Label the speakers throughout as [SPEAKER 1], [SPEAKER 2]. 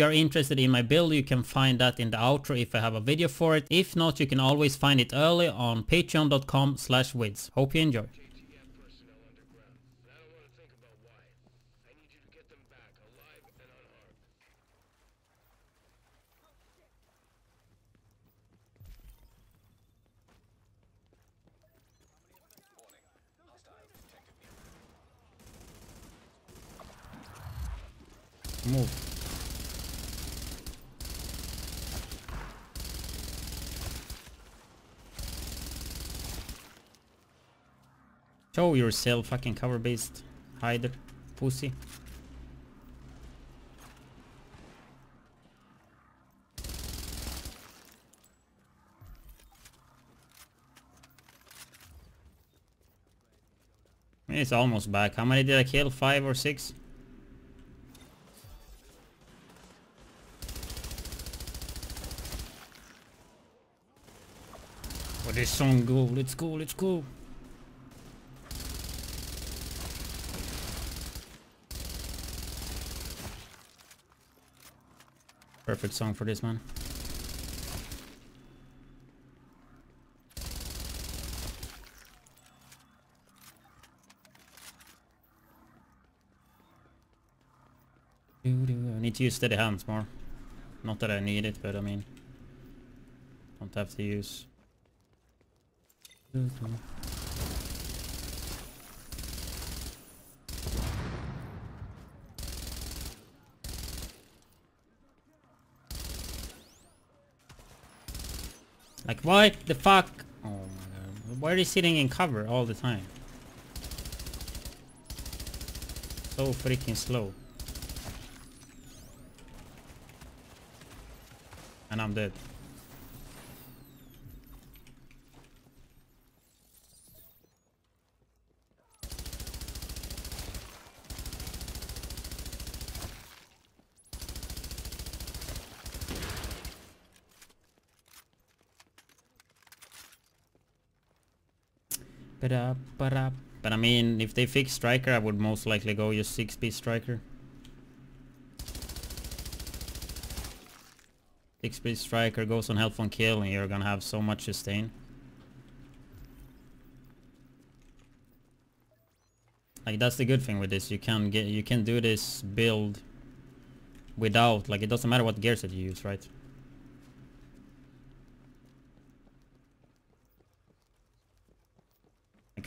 [SPEAKER 1] you are interested in my build, you can find that in the outro if I have a video for it. If not, you can always find it early on patreon.com slash widdz. Hope you enjoy.
[SPEAKER 2] KTF personnel underground. And I don't want to think about why. I need you to get them back, alive and unharmed.
[SPEAKER 1] Move. Show yourself, fucking cover based hider, pussy. It's almost back. How many did I kill? Five or six? Where this song go? Let's go, let's go. Perfect song for this man. I need to use steady hands more. Not that I need it, but I mean, don't have to use. Like what the fuck? Oh my god. Why are they sitting in cover all the time? So freaking slow. And I'm dead. Ba-da, ba-da. But I mean, if they fix Striker, I would most likely go just 6-piece Striker. 6-piece Striker goes on health on kill and you're gonna have so much sustain. Like that's the good thing with this, you can get you can do this build without like it doesn't matter what gear set you use, right?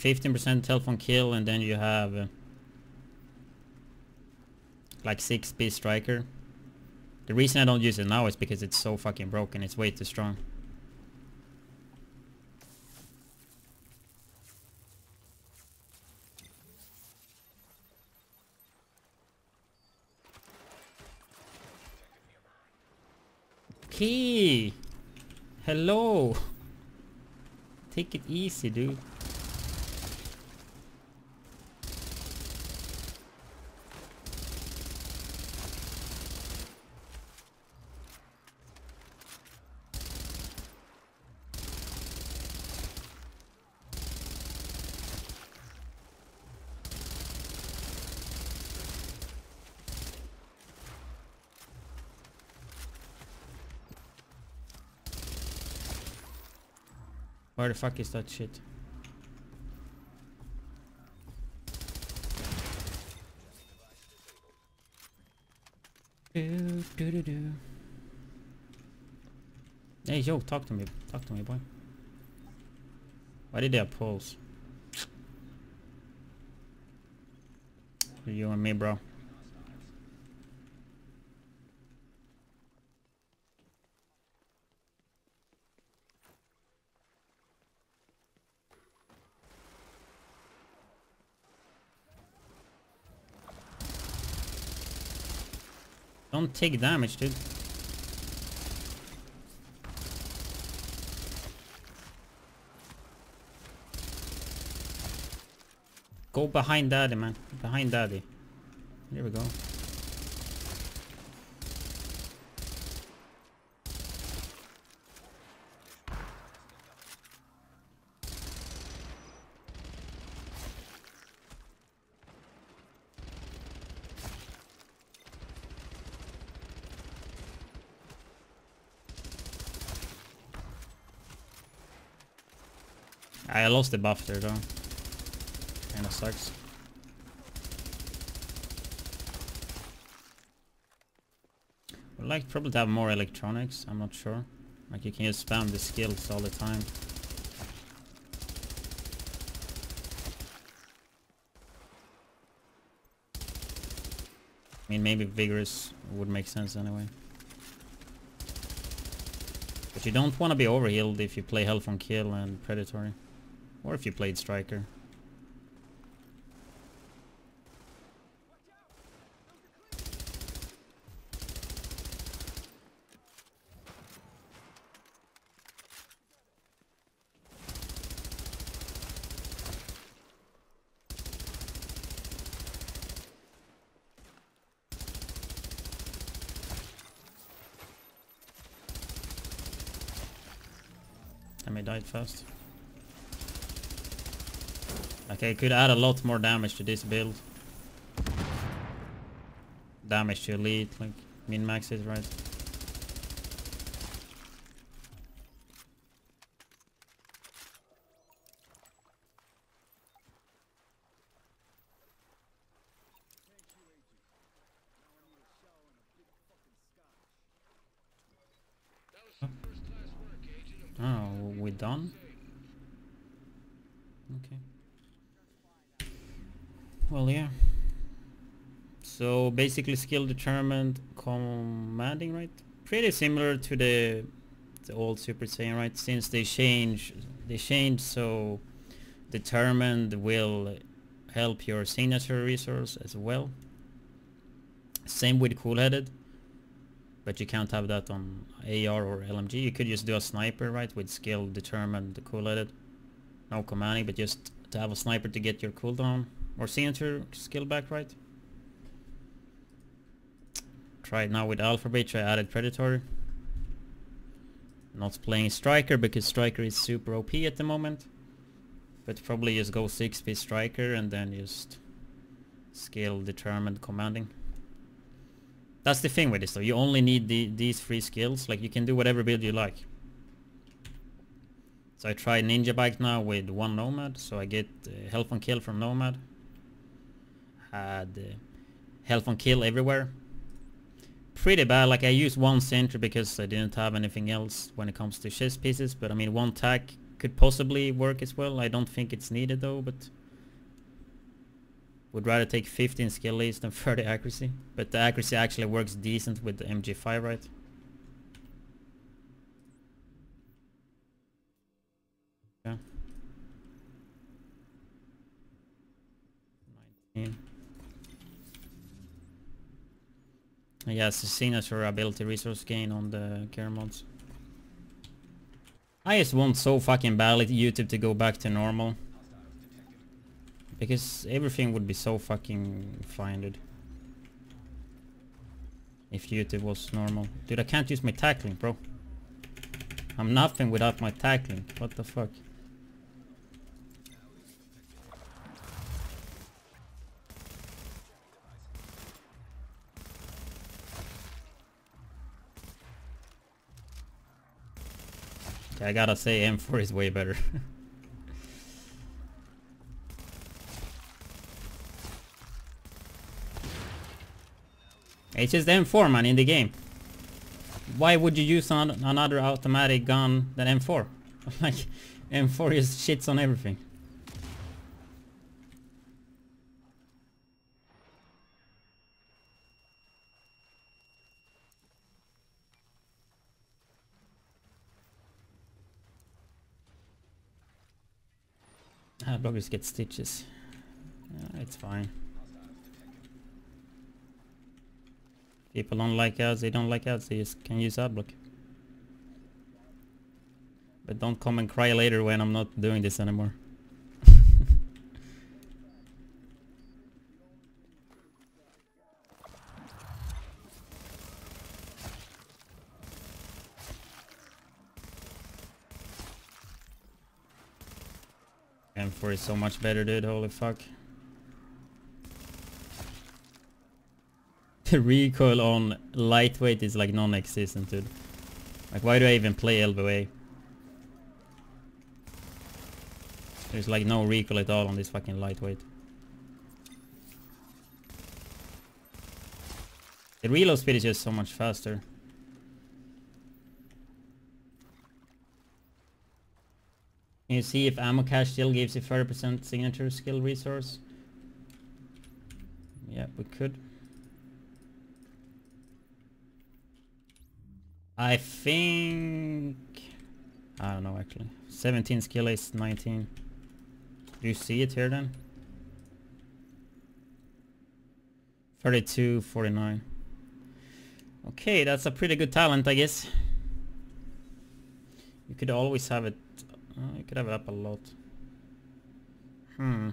[SPEAKER 1] 15% health on kill and then you have uh, like 6 piece striker. The reason I don't use it now is because it's so fucking broken, it's way too strong. Key! Hello! Take it easy, dude. Where the fuck is that shit? Do, do, do, do. Hey, yo, talk to me. Talk to me, boy. Why did they have? You and me, bro. Don't take damage, dude. Go behind daddy, man. Behind daddy. There we go. I lost the buff there though. Kinda sucks. Would like probably to have more electronics, I'm not sure. Like you can just spam the skills all the time. I mean maybe vigorous would make sense anyway. But you don't want to be overhealed if you play Health on Kill and Predatory. Or if you played Striker. I died fast. Okay, could add a lot more damage to this build. Damage to elite, like min max it, right? Oh, we done? Okay. Well, yeah. So basically skill determined commanding, right? Pretty similar to the the old Super Saiyan, right? Since they change, they change so determined will help your signature resource as well. Same with cool-headed, but you can't have that on AR or LMG. You could just do a sniper, right, with skill determined cool-headed. No commanding, but just to have a sniper to get your cooldown or signature skill back, right? Try it now with Alpha Bridge. I added Predatory. Not playing Striker because Striker is super OP at the moment. But probably just go 6-piece Striker and then just skill determined commanding. That's the thing with this though. You only need the, these three skills. Like you can do whatever build you like. So I try Ninja Bike now with one Nomad. So I get uh, health on kill from Nomad. Had uh, health on kill everywhere. Pretty bad. Like I used one sentry because I didn't have anything else when it comes to chest pieces. But I mean one tack could possibly work as well. I don't think it's needed though. But would rather take 15 skill leads than 30 accuracy. But the accuracy actually works decent with the MG5, right? Yeah. 19. And Yes, the signature ability resource gain on the care mods. I just want so fucking badly YouTube to go back to normal. Because everything would be so fucking fine, dude. If YouTube was normal. Dude, I can't use my tac link, bro. I'm nothing without my tac link. What the fuck? I gotta say M4 is way better. It's just M4 man in the game. Why would you use an another automatic gun than M4? like M4 just shits on everything. Bloggers get stitches. Yeah, it's fine. People don't like ads, they don't like ads, they just can use adblock. But don't come and cry later when I'm not doing this anymore. M4 is so much better dude, holy fuck. The recoil on lightweight is like non-existent dude. Like why do I even play LBA? There's like no recoil at all on this fucking lightweight. The reload speed is just so much faster. Can you see if ammo cache still gives you 30% signature skill resource? Yeah, we could. I think... I don't know actually. 17 skill is 19. Do you see it here then? 32, 49. Okay, that's a pretty good talent, I guess. You could always have it... Uh, you could have it up a lot. Hmm.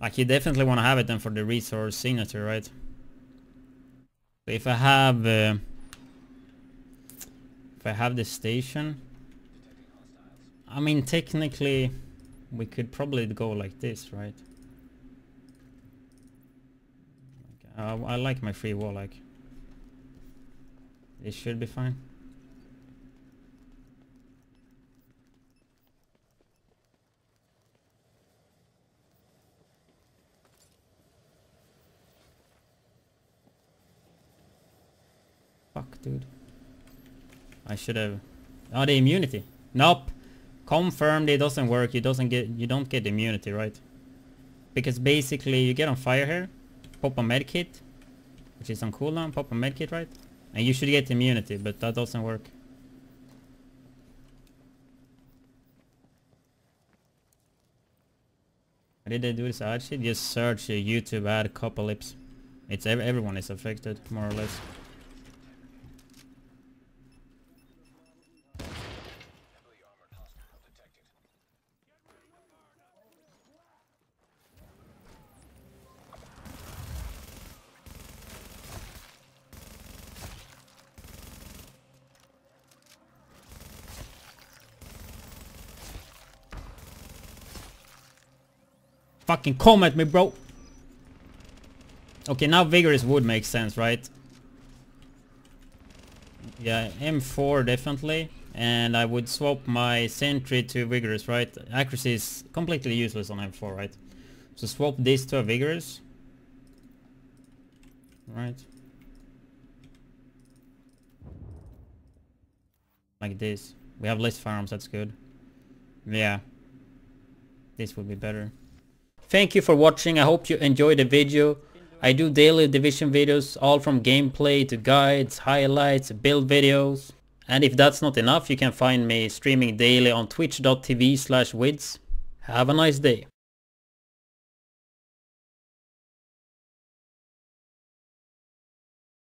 [SPEAKER 1] Like you definitely want to have it then for the resource signature, right? So if I have... Uh, if I have the station... I mean, technically, we could probably go like this, right? Uh, I like my free wall, like. It should be fine. Fuck, dude. I should have... Oh, the immunity. Nope. Confirmed it doesn't work. You doesn't get. You don't get immunity, right? Because basically you get on fire here, pop a medkit, which is on cooldown. Pop a medkit, right? And you should get immunity, but that doesn't work. How did they do this ad shit? Just search YouTube Adpocalypse. It's ev everyone is affected, more or less. Fucking come at me, bro. Okay, now Vigorous would make sense, right? Yeah, M4 definitely. And I would swap my Sentry to Vigorous, right? Accuracy is completely useless on M4, right? So swap this to a Vigorous. Right. Like this. We have less farms, that's good. Yeah. This would be better. Thank you for watching. I hope you enjoyed the video. I do daily division videos all from gameplay to guides, highlights, build videos. And if that's not enough, you can find me streaming daily on twitch.tv slash widdz. Have a nice day.